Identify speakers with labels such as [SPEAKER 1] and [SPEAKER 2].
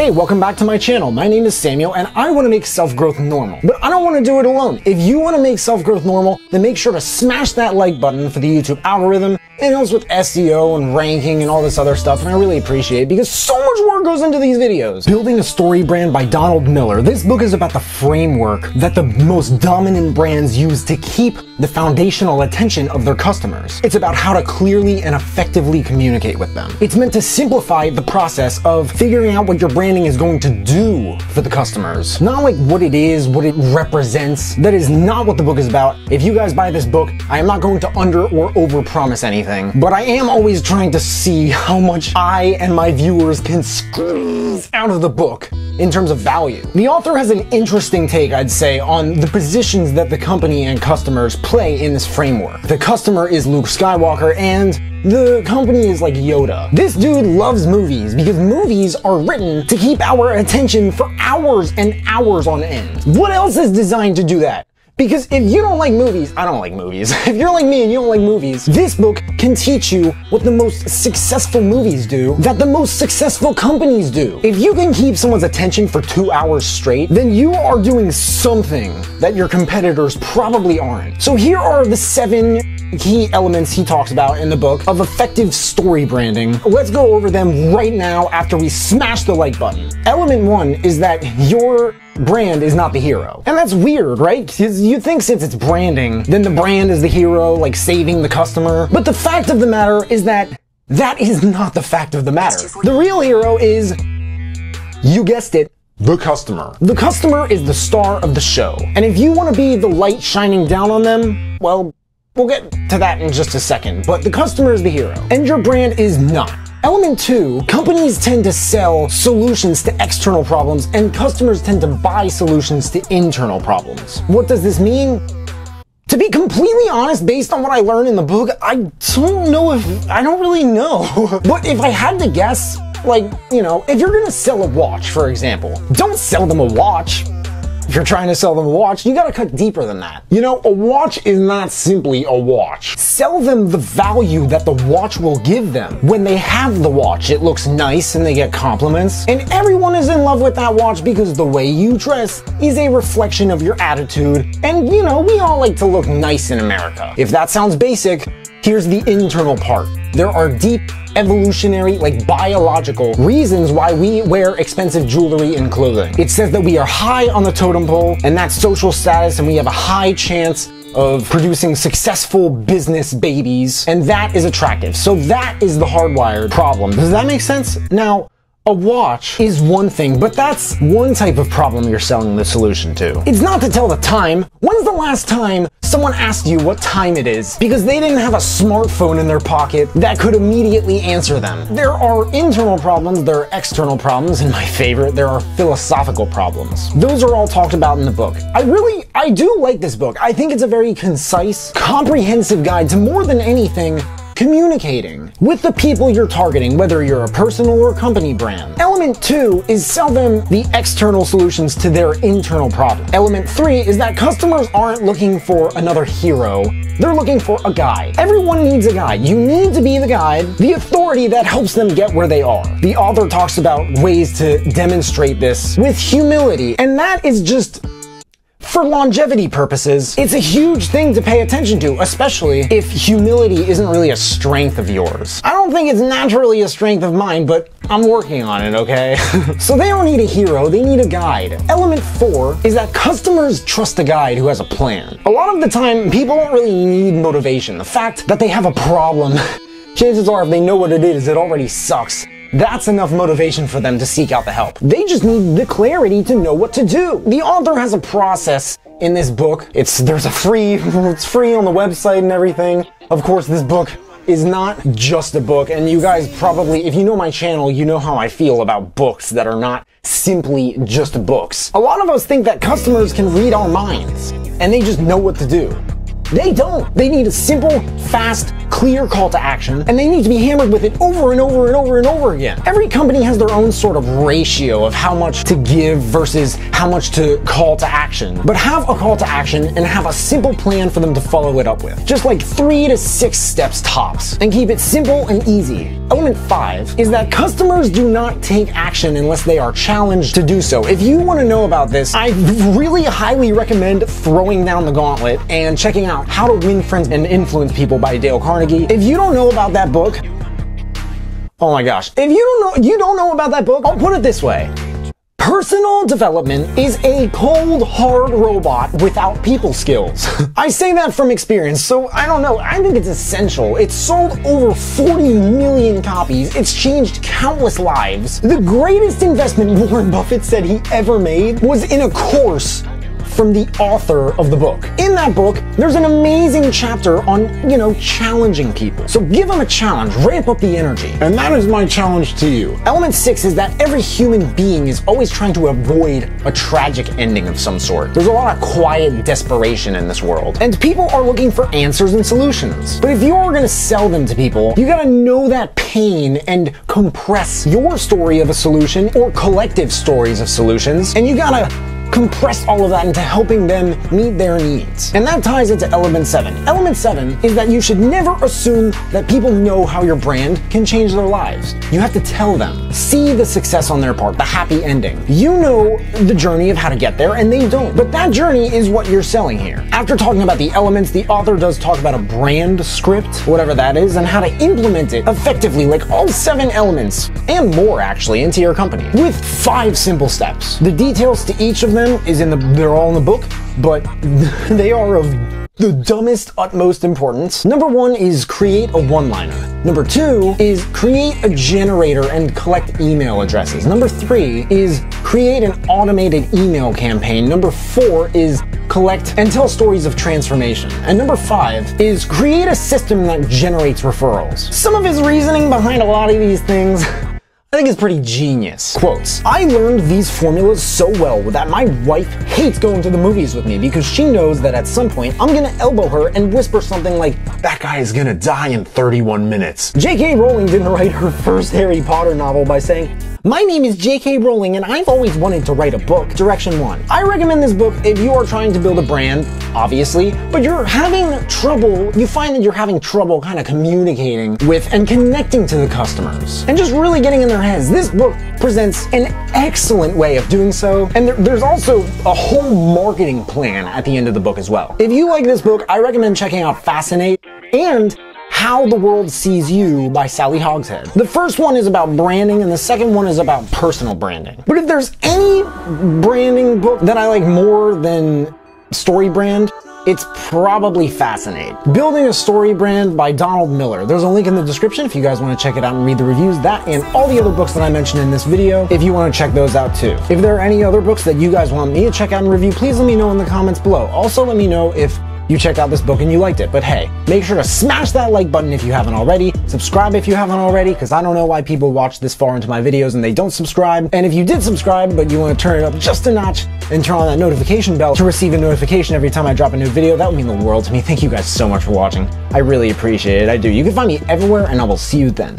[SPEAKER 1] Hey, welcome back to my channel. My name is Samuel and I want to make self-growth normal. But I don't want to do it alone. If you want to make self-growth normal, then make sure to smash that like button for the YouTube algorithm. It helps with SEO and ranking and all this other stuff, and I really appreciate it because so much work goes into these videos. Building a Story Brand by Donald Miller. This book is about the framework that the most dominant brands use to keep the foundational attention of their customers. It's about how to clearly and effectively communicate with them. It's meant to simplify the process of figuring out what your is going to do for the customers. Not like what it is, what it represents. That is not what the book is about. If you guys buy this book, I am not going to under or over promise anything but I am always trying to see how much I and my viewers can squeeze out of the book in terms of value. The author has an interesting take, I'd say, on the positions that the company and customers play in this framework. The customer is Luke Skywalker and the company is like Yoda. This dude loves movies because movies are written to keep our attention for hours and hours on end. What else is designed to do that? Because if you don't like movies, I don't like movies. If you're like me and you don't like movies, this book can teach you what the most successful movies do that the most successful companies do. If you can keep someone's attention for two hours straight, then you are doing something that your competitors probably aren't. So here are the seven key elements he talks about in the book of effective story branding. Let's go over them right now after we smash the like button. Element one is that your brand is not the hero. And that's weird, right? Because you think since it's branding, then the brand is the hero, like saving the customer. But the fact of the matter is that that is not the fact of the matter. The real hero is, you guessed it, the customer. The customer is the star of the show. And if you want to be the light shining down on them, well, we'll get to that in just a second. But the customer is the hero. And your brand is not. Element two, companies tend to sell solutions to external problems and customers tend to buy solutions to internal problems. What does this mean? To be completely honest, based on what I learned in the book, I don't know if, I don't really know. but if I had to guess, like, you know, if you're gonna sell a watch, for example, don't sell them a watch you're trying to sell them a watch, you gotta cut deeper than that. You know, a watch is not simply a watch. Sell them the value that the watch will give them. When they have the watch, it looks nice and they get compliments. And everyone is in love with that watch because the way you dress is a reflection of your attitude. And you know, we all like to look nice in America. If that sounds basic, here's the internal part. There are deep evolutionary, like biological reasons why we wear expensive jewelry and clothing. It says that we are high on the totem pole and that's social status and we have a high chance of producing successful business babies and that is attractive. So that is the hardwired problem. Does that make sense? Now, a watch is one thing, but that's one type of problem you're selling the solution to. It's not to tell the time. When's the last time someone asked you what time it is because they didn't have a smartphone in their pocket that could immediately answer them? There are internal problems, there are external problems, and my favorite, there are philosophical problems. Those are all talked about in the book. I really, I do like this book. I think it's a very concise, comprehensive guide to more than anything communicating with the people you're targeting, whether you're a personal or company brand. Element two is sell them the external solutions to their internal problem. Element three is that customers aren't looking for another hero. They're looking for a guide. Everyone needs a guide. You need to be the guide, the authority that helps them get where they are. The author talks about ways to demonstrate this with humility, and that is just for longevity purposes, it's a huge thing to pay attention to, especially if humility isn't really a strength of yours. I don't think it's naturally a strength of mine, but I'm working on it, okay? so they don't need a hero, they need a guide. Element four is that customers trust a guide who has a plan. A lot of the time, people don't really need motivation. The fact that they have a problem, chances are if they know what it is, it already sucks. That's enough motivation for them to seek out the help. They just need the clarity to know what to do. The author has a process in this book. It's there's a free it's free on the website and everything. Of course, this book is not just a book, and you guys probably, if you know my channel, you know how I feel about books that are not simply just books. A lot of us think that customers can read our minds, and they just know what to do. They don't. They need a simple, fast, clear call to action, and they need to be hammered with it over and over and over and over again. Every company has their own sort of ratio of how much to give versus how much to call to action. But have a call to action and have a simple plan for them to follow it up with. Just like three to six steps tops. And keep it simple and easy. Element 5 is that customers do not take action unless they are challenged to do so. If you want to know about this, I really highly recommend throwing down the gauntlet and checking out How to Win Friends and Influence People by Dale Carnegie. If you don't know about that book, oh my gosh, if you don't know you don't know about that book, I'll put it this way. Personal development is a cold, hard robot without people skills. I say that from experience, so I don't know. I think it's essential. It's sold over 40 million copies. It's changed countless lives. The greatest investment Warren Buffett said he ever made was in a course from the author of the book. In that book, there's an amazing chapter on, you know, challenging people. So give them a challenge, ramp up the energy.
[SPEAKER 2] And that is my challenge to you.
[SPEAKER 1] Element six is that every human being is always trying to avoid a tragic ending of some sort. There's a lot of quiet desperation in this world, and people are looking for answers and solutions. But if you are going to sell them to people, you gotta know that pain and compress your story of a solution or collective stories of solutions, and you gotta compress all of that into helping them meet their needs. And that ties into element seven. Element seven is that you should never assume that people know how your brand can change their lives. You have to tell them. See the success on their part, the happy ending. You know the journey of how to get there, and they don't. But that journey is what you're selling here. After talking about the elements, the author does talk about a brand script, whatever that is, and how to implement it effectively, like all seven elements, and more actually, into your company, with five simple steps. The details to each of them is in the, they're all in the book, but they are of the dumbest utmost importance. Number one is create a one-liner. Number two is create a generator and collect email addresses. Number three is create an automated email campaign. Number four is collect and tell stories of transformation. And number five is create a system that generates referrals. Some of his reasoning behind a lot of these things I think it's pretty genius. Quotes. I learned these formulas so well that my wife hates going to the movies with me because she knows that at some point I'm gonna elbow her and whisper something like,
[SPEAKER 2] That guy is gonna die in 31 minutes.
[SPEAKER 1] J.K. Rowling didn't write her first Harry Potter novel by saying, my name is J.K. Rowling and I've always wanted to write a book. Direction 1. I recommend this book if you are trying to build a brand, obviously, but you're having trouble, you find that you're having trouble kind of communicating with and connecting to the customers and just really getting in their heads. This book presents an excellent way of doing so, and there, there's also a whole marketing plan at the end of the book as well. If you like this book, I recommend checking out Fascinate and how the World Sees You by Sally Hogshead. The first one is about branding and the second one is about personal branding. But if there's any branding book that I like more than Story Brand, it's probably Fascinate. Building a Story Brand by Donald Miller. There's a link in the description if you guys want to check it out and read the reviews. That and all the other books that I mentioned in this video if you want to check those out too. If there are any other books that you guys want me to check out and review, please let me know in the comments below. Also let me know if you checked out this book and you liked it. But hey, make sure to smash that like button if you haven't already. Subscribe if you haven't already, because I don't know why people watch this far into my videos and they don't subscribe. And if you did subscribe, but you want to turn it up just a notch and turn on that notification bell to receive a notification every time I drop a new video, that would mean the world to me. Thank you guys so much for watching. I really appreciate it. I do. You can find me everywhere, and I will see you then.